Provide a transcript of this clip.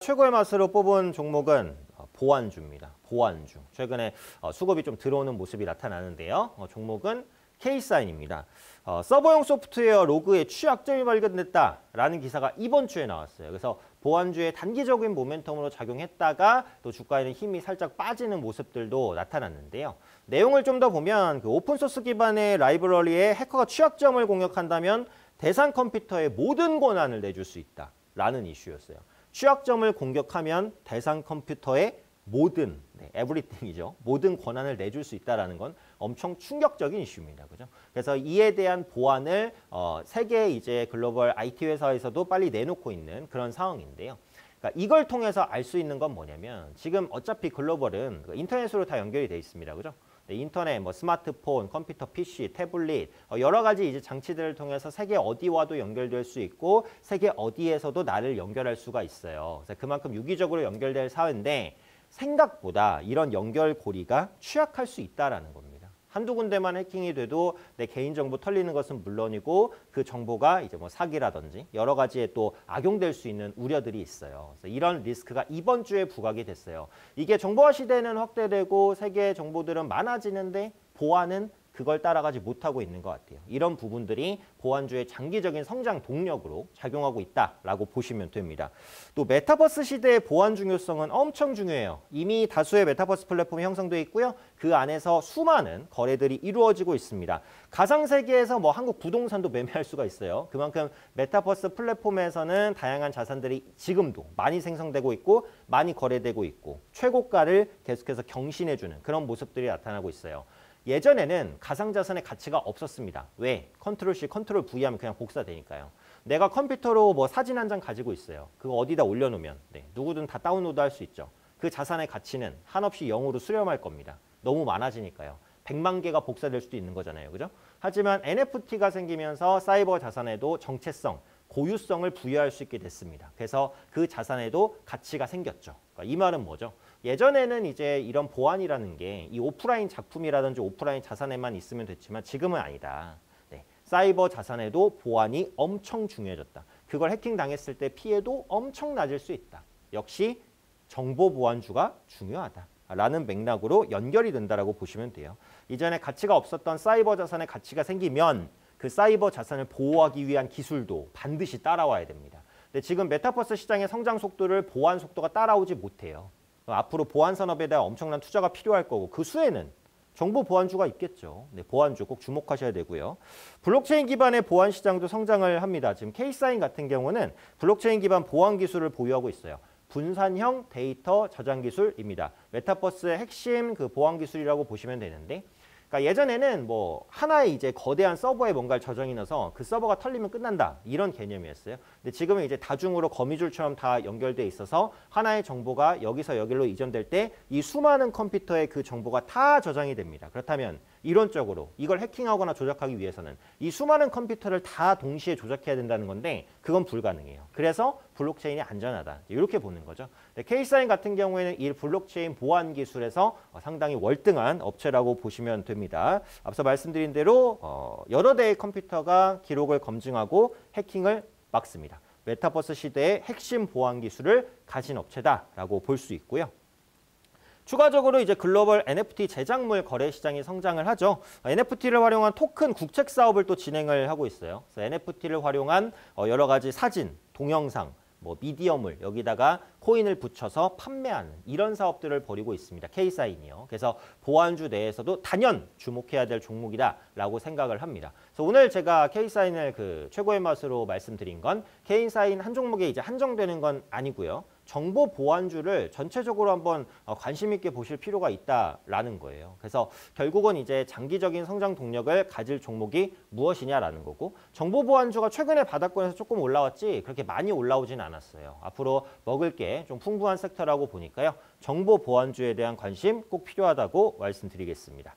최고의 맛으로 뽑은 종목은 어, 보안주입니다. 보안주. 최근에 어, 수급이 좀 들어오는 모습이 나타나는데요. 어, 종목은 케이사인입니다. 어, 서버용 소프트웨어 로그에 취약점이 발견됐다라는 기사가 이번 주에 나왔어요. 그래서 보안주의 단기적인 모멘텀으로 작용했다가 또 주가에는 힘이 살짝 빠지는 모습들도 나타났는데요. 내용을 좀 더 보면 그 오픈소스 기반의 라이브러리에 해커가 취약점을 공격한다면 대상 컴퓨터의 모든 권한을 내줄 수 있다라는 이슈였어요. 취약점을 공격하면 대상 컴퓨터의 모든, 네, 에브리띵이죠. 모든 권한을 내줄 수 있다는 건 엄청 충격적인 이슈입니다. 그죠? 그래서 이에 대한 보안을 어, 세계 이제 글로벌 IT 회사에서도 빨리 내놓고 있는 그런 상황인데요. 그러니까 이걸 통해서 알 수 있는 건 뭐냐면 지금 어차피 글로벌은 그 인터넷으로 다 연결이 돼 있습니다. 그죠? 네, 인터넷, 뭐 스마트폰, 컴퓨터, PC, 태블릿 어, 여러 가지 이제 장치들을 통해서 세계 어디와도 연결될 수 있고 세계 어디에서도 나를 연결할 수가 있어요. 그래서 그만큼 유기적으로 연결될 사회인데 생각보다 이런 연결고리가 취약할 수 있다라는 겁니다. 한두 군데만 해킹이 돼도 내 개인정보 털리는 것은 물론이고 그 정보가 이제 뭐 사기라든지 여러 가지에 또 악용될 수 있는 우려들이 있어요. 그래서 이런 리스크가 이번 주에 부각이 됐어요. 이게 정보화 시대는 확대되고 세계의 정보들은 많아지는데 보안은 그걸 따라가지 못하고 있는 것 같아요. 이런 부분들이 보안주의 장기적인 성장 동력으로 작용하고 있다라고 보시면 됩니다. 또 메타버스 시대의 보안 중요성은 엄청 중요해요. 이미 다수의 메타버스 플랫폼이 형성되어 있고요. 그 안에서 수많은 거래들이 이루어지고 있습니다. 가상세계에서 뭐 한국 부동산도 매매할 수가 있어요. 그만큼 메타버스 플랫폼에서는 다양한 자산들이 지금도 많이 생성되고 있고 많이 거래되고 있고 최고가를 계속해서 경신해주는 그런 모습들이 나타나고 있어요. 예전에는 가상자산의 가치가 없었습니다. 왜? 컨트롤 C, 컨트롤 V 하면 그냥 복사되니까요. 내가 컴퓨터로 뭐 사진 한 장 가지고 있어요. 그거 어디다 올려놓으면 네, 누구든 다 다운로드 할 수 있죠. 그 자산의 가치는 한없이 0으로 수렴할 겁니다. 너무 많아지니까요. 100만 개가 복사될 수도 있는 거잖아요. 그죠? 하지만 NFT가 생기면서 사이버 자산에도 정체성, 고유성을 부여할 수 있게 됐습니다. 그래서 그 자산에도 가치가 생겼죠. 그러니까 이 말은 뭐죠? 예전에는 이제 이런 보안이라는 게 이 오프라인 작품이라든지 오프라인 자산에만 있으면 됐지만 지금은 아니다. 네. 사이버 자산에도 보안이 엄청 중요해졌다. 그걸 해킹 당했을 때 피해도 엄청 날 수 있다. 역시 정보 보안주가 중요하다. 라는 맥락으로 연결이 된다라고 보시면 돼요. 이전에 가치가 없었던 사이버 자산의 가치가 생기면 그 사이버 자산을 보호하기 위한 기술도 반드시 따라와야 됩니다. 근데 지금 메타버스 시장의 성장 속도를 보안 속도가 따라오지 못해요. 앞으로 보안 산업에 대한 엄청난 투자가 필요할 거고 그 수혜는 정보 보안주가 있겠죠. 네, 보안주 꼭 주목하셔야 되고요. 블록체인 기반의 보안 시장도 성장을 합니다. 지금 케이사인 같은 경우는 블록체인 기반 보안 기술을 보유하고 있어요. 분산형 데이터 저장 기술입니다. 메타버스의 핵심 그 보안 기술이라고 보시면 되는데 그러니까 예전에는 뭐 하나의 이제 거대한 서버에 뭔가를 저장해 넣어서 그 서버가 털리면 끝난다 이런 개념이었어요. 근데 지금은 이제 다중으로 거미줄처럼 다 연결돼 있어서 하나의 정보가 여기서 여기로 이전될 때 이 수많은 컴퓨터에 그 정보가 다 저장이 됩니다. 그렇다면 이론적으로 이걸 해킹하거나 조작하기 위해서는 이 수많은 컴퓨터를 다 동시에 조작해야 된다는 건데 그건 불가능해요. 그래서 블록체인이 안전하다. 이렇게 보는 거죠. 케이사인 같은 경우에는 이 블록체인 보안 기술에서 상당히 월등한 업체라고 보시면 됩니다. 앞서 말씀드린 대로 어, 여러 대의 컴퓨터가 기록을 검증하고 해킹을 막습니다. 메타버스 시대의 핵심 보안 기술을 가진 업체다라고 볼 수 있고요. 추가적으로 이제 글로벌 NFT 제작물 거래 시장이 성장을 하죠. NFT를 활용한 토큰 국책 사업을 또 진행을 하고 있어요. NFT를 활용한 어, 여러 가지 사진, 동영상, 뭐 미디어물 여기다가 코인을 붙여서 판매하는 이런 사업들을 벌이고 있습니다. K사인이요. 그래서 보안주 내에서도 단연 주목해야 될 종목이다라고 생각을 합니다. 그래서 오늘 제가 K사인을 그 최고의 맛으로 말씀드린 건 K사인 한 종목에 이제 한정되는 건 아니고요. 정보 보안주를 전체적으로 한번 어, 관심 있게 보실 필요가 있다라는 거예요. 그래서 결국은 이제 장기적인 성장 동력을 가질 종목이 무엇이냐라는 거고 정보 보안주가 최근에 바닥권에서 조금 올라왔지 그렇게 많이 올라오진 않았어요. 앞으로 먹을 게좀 풍부한 섹터라고 보니까요. 정보 보안주에 대한 관심 꼭 필요하다고 말씀드리겠습니다.